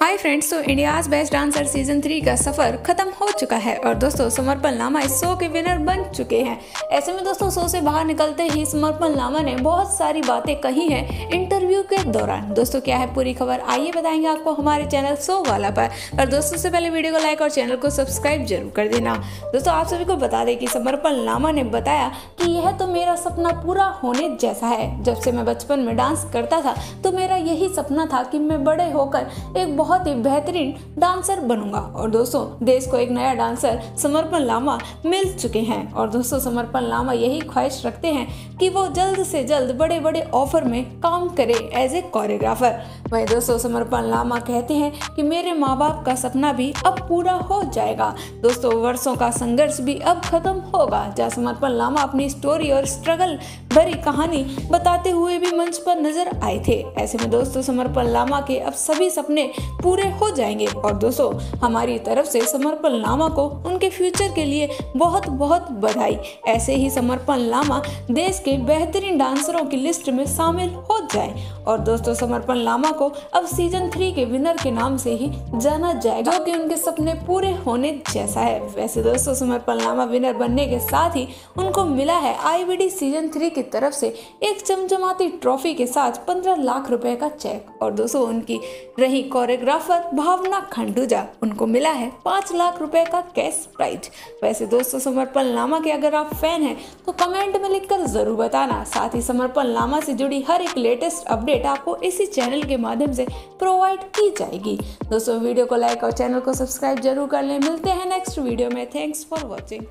हाय friends तो India's best dancer season three का सफ़र खत्म हो चुका है और दोस्तों, समर्पण लामा इस शो के विनर बन चुके हैं। ऐसे में दोस्तों शो से बाहर निकलते ही समर्पण लामा ने बहुत सारी बातें कही हैं इंटरव्यू के दौरान। दोस्तों, क्या है पूरी खबर? आइए बताएँगे आपको हमारे चैनल शो वाला पर। और दोस्तों से पहले वीडियो को लाइक और चैनल को सब्सक्राइब ज़रूर कर देना। दोस्तों, आप सभी को बता दें कि समर्पण लामा ने बताया कि यह तो मेरा सपना पूरा होने जैसा है। जब से मैं बचपन में डांस करता था तो मेरा यही सपना था कि मैं बड़े होकर एक बहुत ही बेहतरीन डांसर बनूँगा। और दोस्तों, देश को एक नया डांसर समर्पण लामा मिल चुके हैं। और दोस्तों, समर्पण लामा यही ख्वाहिश रखते हैं कि वो जल्द से जल्द बड़े बड़े ऑफ़र में काम करे एज ए कोरियोग्राफर। वही दोस्तों समर्पण लामा कहते हैं कि मेरे माँ बाप का सपना भी अब पूरा हो जाएगा। दोस्तों, वर्षों का संघर्ष भी अब खत्म होगा। जहाँ समर्पण लामा अपनी स्टोरी और स्ट्रगल भरी कहानी बताते हुए भी मंच पर नज़र आए थे। ऐसे में दोस्तों समर्पण लामा के अब सभी सपने पूरे हो जाएँगे। और दोस्तों, हमारी तरफ़ से समर्पण लामा को उनके फ्यूचर के लिए बहुत बहुत बधाई। ऐसे ही समर्पण लामा देश के बेहतरीन डांसरों की लिस्ट में शामिल हो जाए। और दोस्तों समर्पण लामा को अब सीज़न थ्री के विनर के नाम से ही जाना जाएगा, जो कि उनके सपने पूरे होने जैसा है। वैसे दोस्तों समर्पण लामा विनर बनने के साथ ही उनको मिला है आईबीडी सीज़न थ्री की तरफ़ से एक चमचमाती ट्रॉफी के साथ पंद्रह लाख रुपए का चेक और दोस्तों उनकी रही कोरियोग्राफ फोटोग्राफर भावना खंडूजा। उनको मिला है पाँच लाख रुपए का कैश प्राइज। वैसे दोस्तों समर्पण लामा के अगर आप फ़ैन हैं तो कमेंट में लिखकर ज़रूर बताना। साथ ही समर्पण लामा से जुड़ी हर एक लेटेस्ट अपडेट आपको इसी चैनल के माध्यम से प्रोवाइड की जाएगी। दोस्तों, वीडियो को लाइक और चैनल को सब्सक्राइब ज़रूर कर लें। मिलते हैं नेक्स्ट वीडियो में। Thanks for watching